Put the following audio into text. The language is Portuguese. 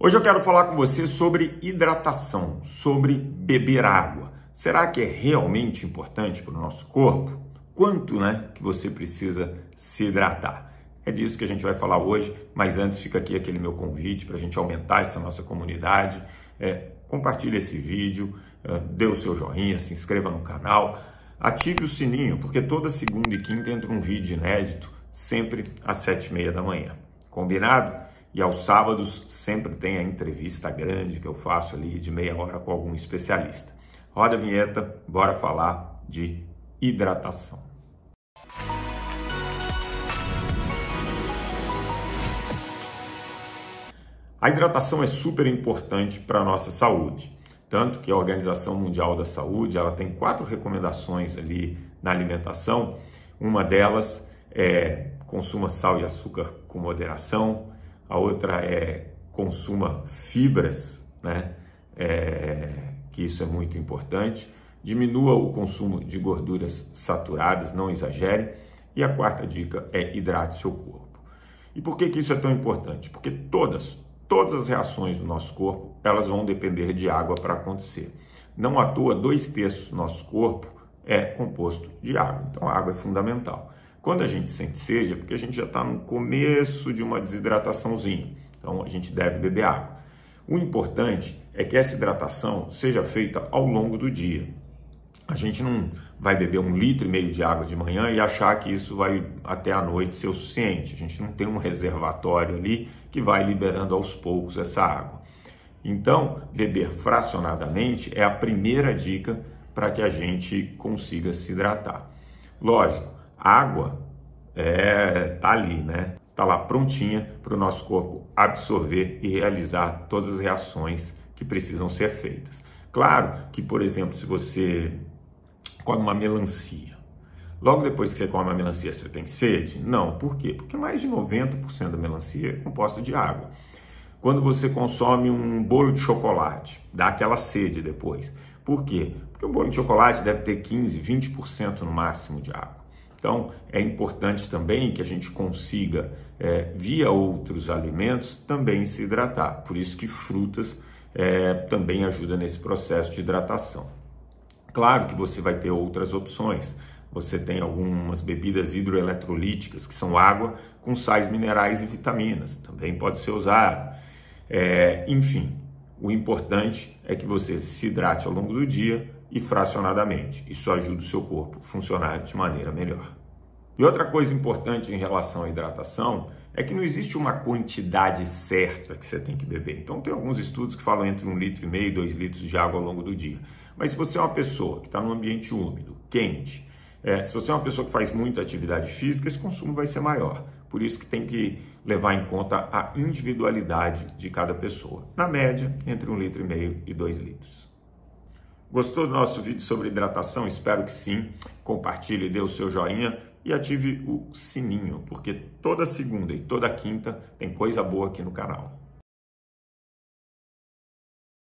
Hoje eu quero falar com você sobre hidratação, sobre beber água. Será que é realmente importante para o nosso corpo? Quanto, né, que você precisa se hidratar? É disso que a gente vai falar hoje, mas antes fica aqui aquele meu convite para a gente aumentar essa nossa comunidade. É, compartilhe esse vídeo, é, dê o seu joinha, se inscreva no canal, ative o sininho, porque toda segunda e quinta entra um vídeo inédito, sempre às sete e meia da manhã. Combinado? E aos sábados sempre tem a entrevista grande que eu faço ali de meia hora com algum especialista. Roda a vinheta, bora falar de hidratação. A hidratação é super importante para a nossa saúde. Tanto que a Organização Mundial da Saúde ela tem quatro recomendações ali na alimentação. Uma delas é consuma sal e açúcar com moderação. A outra é consuma fibras, né? É, que isso é muito importante. Diminua o consumo de gorduras saturadas, não exagere. E a quarta dica é hidrate seu corpo. E por que, que isso é tão importante? Porque todas, Todas as reações do nosso corpo, elas vão depender de água para acontecer. Não à toa, dois terços do nosso corpo é composto de água. Então, a água é fundamental. Quando a gente sente sede, é porque a gente já está no começo de uma desidrataçãozinha. Então, a gente deve beber água. O importante é que essa hidratação seja feita ao longo do dia. A gente não vai beber um litro e meio de água de manhã e achar que isso vai até a noite ser o suficiente. A gente não tem um reservatório ali que vai liberando aos poucos essa água. Então, beber fracionadamente é a primeira dica para que a gente consiga se hidratar. Lógico, água é, tá ali, né? Tá lá prontinha para o nosso corpo absorver e realizar todas as reações que precisam ser feitas. Claro que, por exemplo, se você come uma melancia. Logo depois que você come a melancia, você tem sede? Não. Por quê? Porque mais de 90% da melancia é composta de água. Quando você consome um bolo de chocolate, dá aquela sede depois. Por quê? Porque o bolo de chocolate deve ter 15, 20% no máximo de água. Então, é importante também que a gente consiga, é, via outros alimentos, também se hidratar. Por isso que frutas é, também ajudam nesse processo de hidratação. Claro que você vai ter outras opções. Você tem algumas bebidas hidroeletrolíticas, que são água com sais minerais e vitaminas, também pode ser usado. É, enfim, o importante é que você se hidrate ao longo do dia e fracionadamente. Isso ajuda o seu corpo a funcionar de maneira melhor. E outra coisa importante em relação à hidratação é que não existe uma quantidade certa que você tem que beber. Então, tem alguns estudos que falam entre um litro e meio e dois litros de água ao longo do dia. Mas se você é uma pessoa que está num ambiente úmido, quente, é, se você é uma pessoa que faz muita atividade física, esse consumo vai ser maior. Por isso que tem que levar em conta a individualidade de cada pessoa. Na média, entre um litro e meio e dois litros. Gostou do nosso vídeo sobre hidratação? Espero que sim. Compartilhe, dê o seu joinha e ative o sininho, porque toda segunda e toda quinta tem coisa boa aqui no canal.